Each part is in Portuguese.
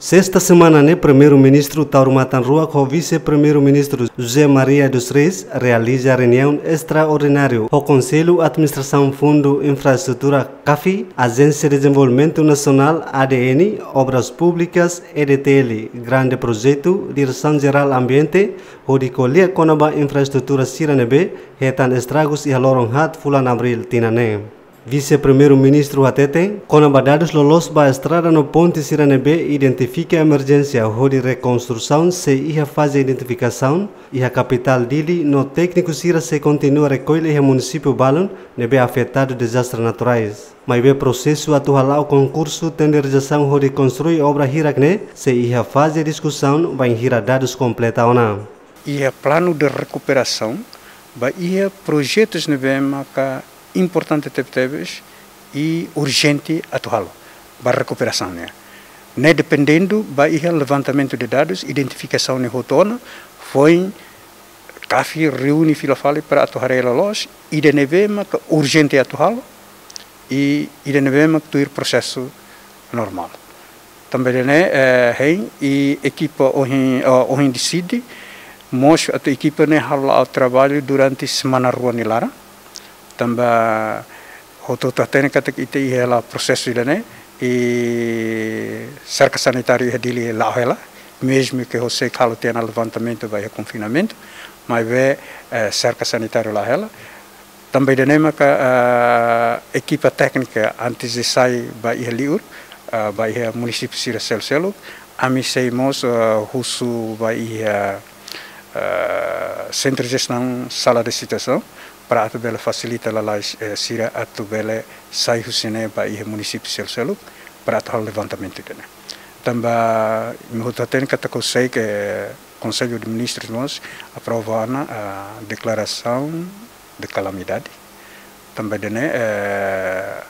Sexta semana, né, primeiro-ministro Taurumatan Rua com vice-primeiro-ministro José Maria dos Reis realiza reunião extraordinária o Conselho Administração Fundo Infraestrutura CAFI, Agência de Desenvolvimento Nacional ADN, Obras Públicas EDTL, Grande Projeto, Direção Geral Ambiente, colher conaba infraestrutura Siranebe, retan estragos e haloron hat fulan abril tinane. Vice-Primeiro-Ministro Atete, com abadados lolos ba estrada no ponte Siranebe identifica a emergência de reconstrução se ia fazer identificação e a capital dele no técnico Sira se continua a recolher o município Balon nebe afetado desastres naturais. Mas o processo atual o concurso tenderização de construir obra hirakne se ia fazer discussão vai hira dados completa ou não. E plano de recuperação, ia projetos nebe maka importante tebes e urgente atual. Para recuperação né? Né dependendo vai levantamento de dados identificação de rotona foi kafi reúne filafale para atuar ela los e de nevema urgente atual e e de nevema tuir processo normal. Também né é e equipa ohin ohin decide mos a equipa né hala trabalho durante semana rua nilara tamba hoto tatene kata ite i hela processo ile ne e cerca sanitária dili la hela mesmo que você calo tenha levantamento vai confinamento mas vê eh, cerca sanitária lá ela também de nema a equipa técnica antes de sair vai ir liur vai ir município sira sel selo ami seimos uh, husu vai uh, centro de gestão sala de situação para atu bela facilita la lais eh, sira atu bela sai husine ba i município sel selu para atu levantamento dene tamba me hotaten kata ko sei que Conselho de Ministros nós a declaração de calamidade também dene eh,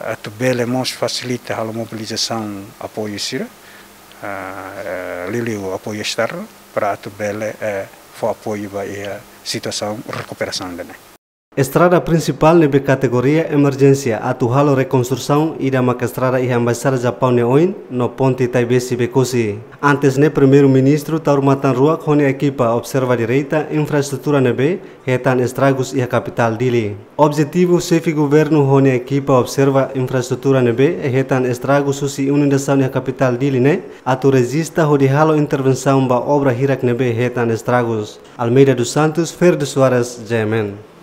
atu bela mos facilita a mobilização apoio sira uh, lili o apoio externo para atu bela eh, for apoio ba a situação recuperação dene Estrada principal nebe categoria emergência atuhalo reconstrução ida mak estrada e embaixada Japão ne oin no ponte Taibesi Bekosi. Antes ne primeiro-ministro Taurumatan Ruak hone equipa observa direita infraestrutura nebe hetan estragos e a capital dili. Objetivo chefe governo hone equipa observa infraestrutura nebe e hetan estragos susi inundação e a capital dili ne atu resista hodi halo intervenção ba obra hirak nebe hetan estragos. Almeida dos Santos, Fer de Soares, Jemen.